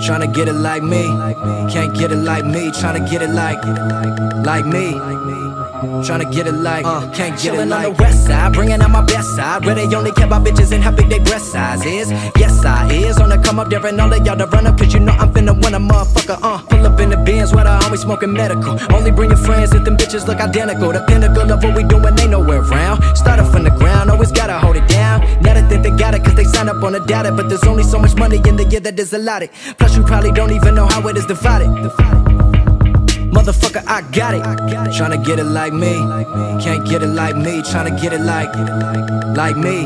Tryna get it like me, can't get it like me. Tryna get it like, like me. Tryna get it like, uh, can't get it like. on the west side, bringing out my best side. Where they only care about bitches and how big they breast size is. Yes, I is on the come up, daring all of y'all to run up, cause you know I'm finna win a motherfucker. Uh, bins where I always smoking medical. Only bring your friends if them bitches look identical. The pinnacle of what we doing ain't nowhere around. Started from the ground, always gotta hold it down. Now they think they got it, cause they sign up on the data. But there's only so much money in the year that is allotted. Plus, you probably don't even know how it is divided. Motherfucker, I got it. Tryna get it like me. Can't get it like me. Tryna get it like, like me.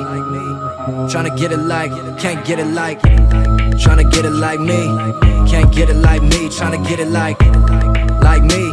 Tryna get it like, can't get it like. Tryna get it like me. Can't get it like me. Tryna get it like, like me.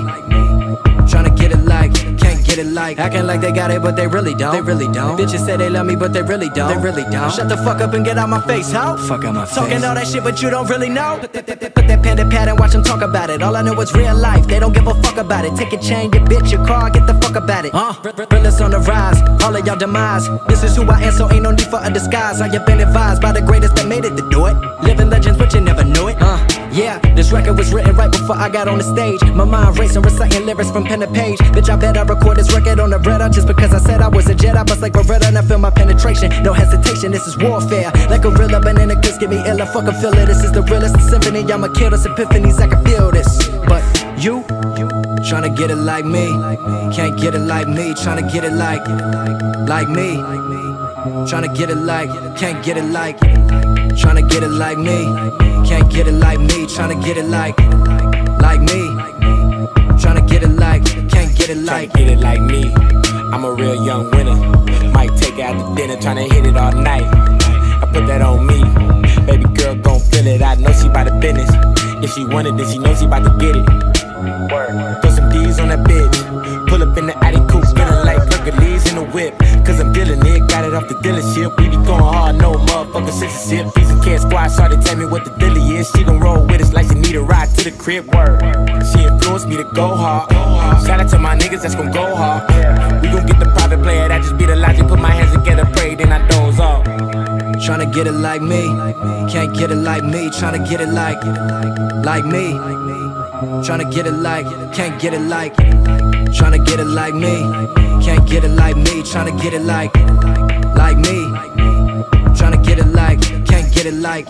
Tryna get it like, get it like. Acting like they got it, but they really don't. They really don't. Bitches say they love me, but they really don't. They really don't. Shut the fuck up and get out my face, ho. Fuck out my face. Talking all that shit, but you don't really know. Put that, put that pen to pad and watch them talk about it. All I know is real life. They don't give a fuck about it. Take a chain, your bitch, your car, get the fuck about it. Uh, realest on the rise. All of y'all demise. This is who I am, so ain't no need for a disguise. I have been advised by the greatest that made it to do it. Living legends, but you never knew it. Uh, yeah, this record was written right before I got on the stage. My mind racing, reciting lyrics from pen to page. Bitch, I bet I record this record on the Bretta just because I said I was a jet. I bust like Beretta and I feel my penetration. No hesitation, this is warfare. Like a gorilla, banana kiss, get me ill. I fucking feel it. This is the realest symphony. I'ma kill this epiphanies. I can feel this. But you, you, tryna get it like me. Can't get it like me. Tryna get it like, like me. Tryna get it like, can't get it like. Tryna get it like me. Can't get it like me. Tryna get it like, like me. Tryna get it like, can't get it like. Get it like me. I'm a real young winner. Might take out to dinner, tryna hit it all night. I put that on me. Baby girl gon' feel it. I know she by the business. If she want it, she knows she about to get it. Throw some D's on that bitch. Pull up in the Audi censorship. Piece of cat squad, started tell me what the dilly is. She gon' roll with us like she need a ride to the crib. Word. She influenced me to go hard. Shout out to my niggas that's gon' go hard. We gon' get the private player, that just be the logic. Put my hands together, pray, then I doze off. Tryna get it like me, can't get it like me. Tryna get it like, like me. Tryna get it like, can't get it like. Tryna get it like me, can't get it like me. Tryna get it like, like me. Tryna get it like, get it like.